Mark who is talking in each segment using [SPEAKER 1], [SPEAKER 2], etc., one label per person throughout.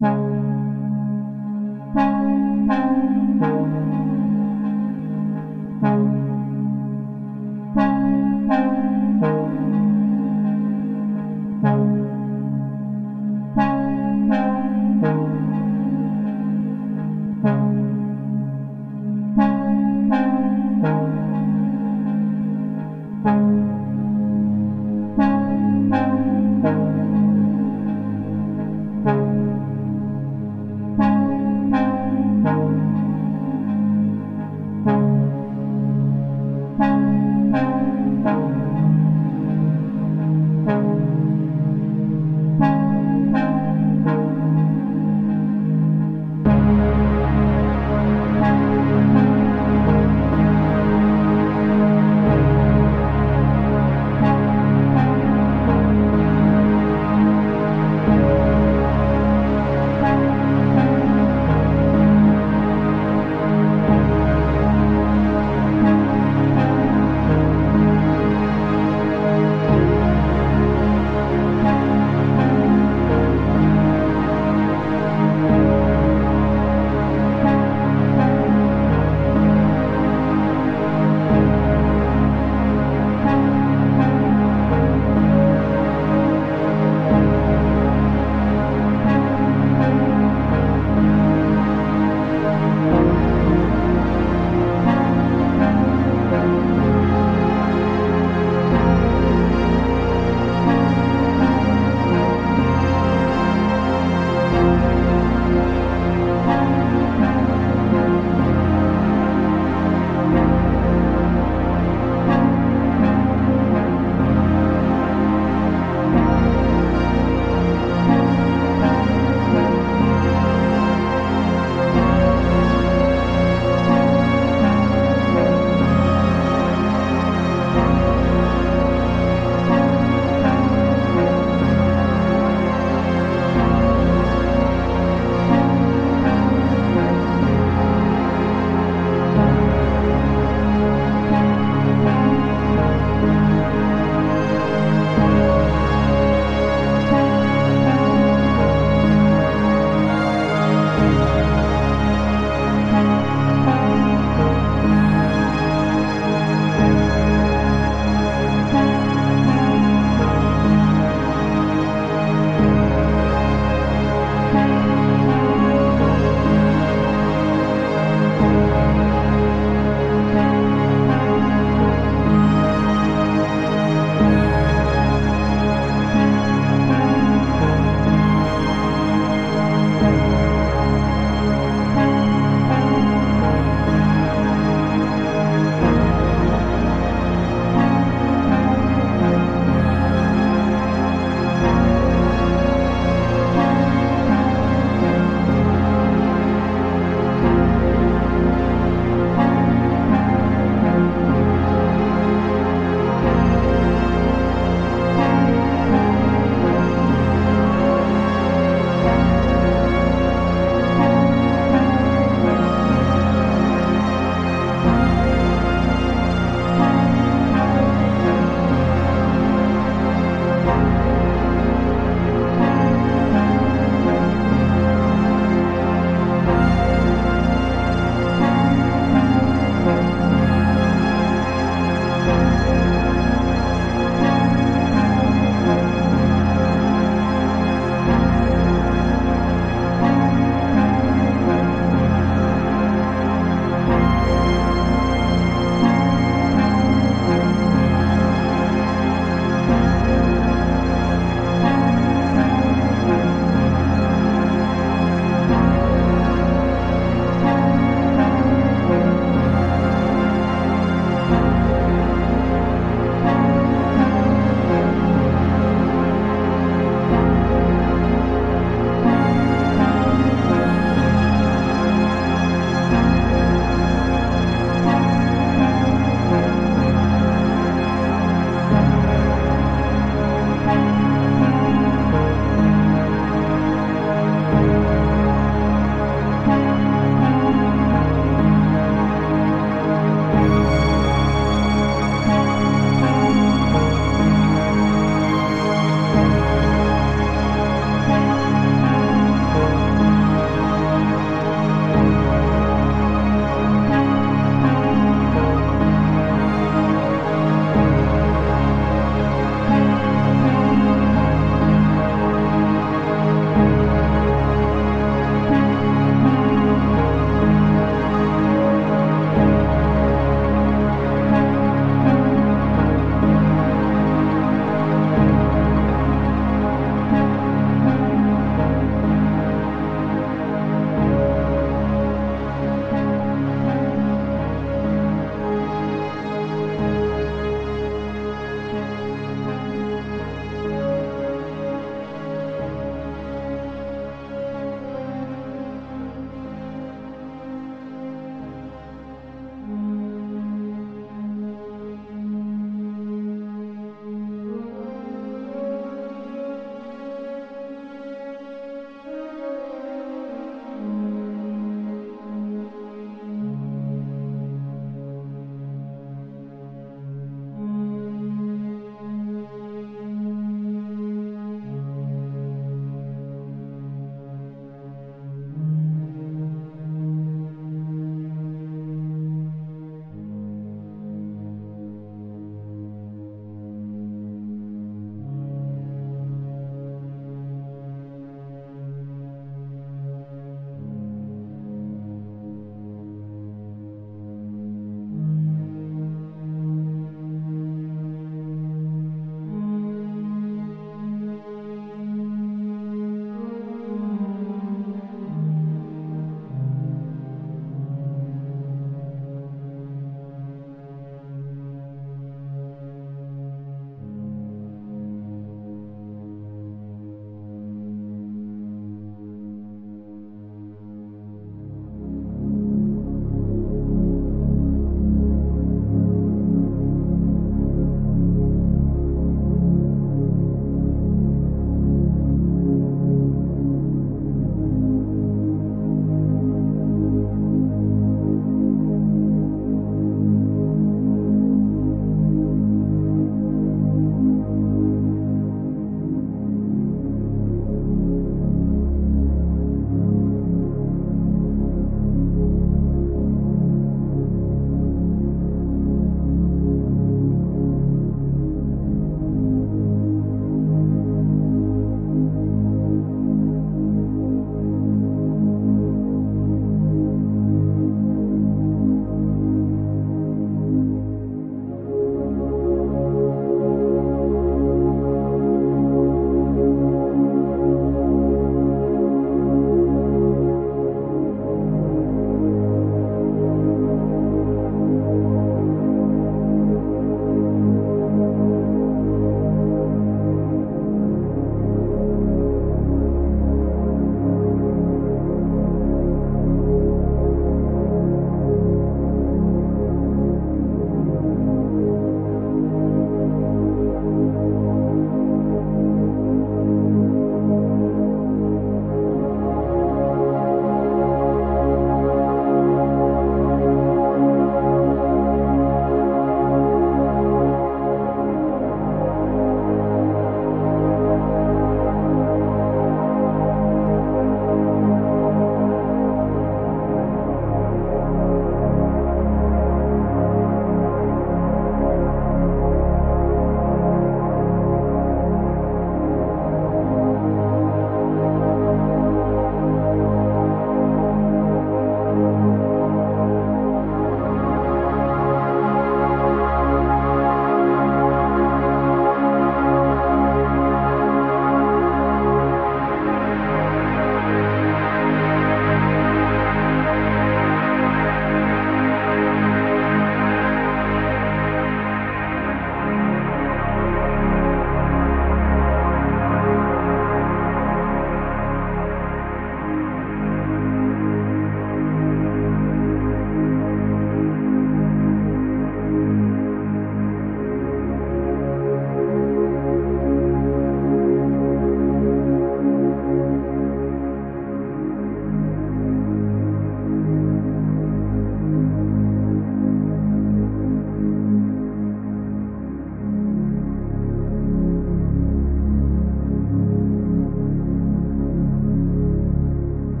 [SPEAKER 1] Bye.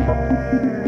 [SPEAKER 1] Música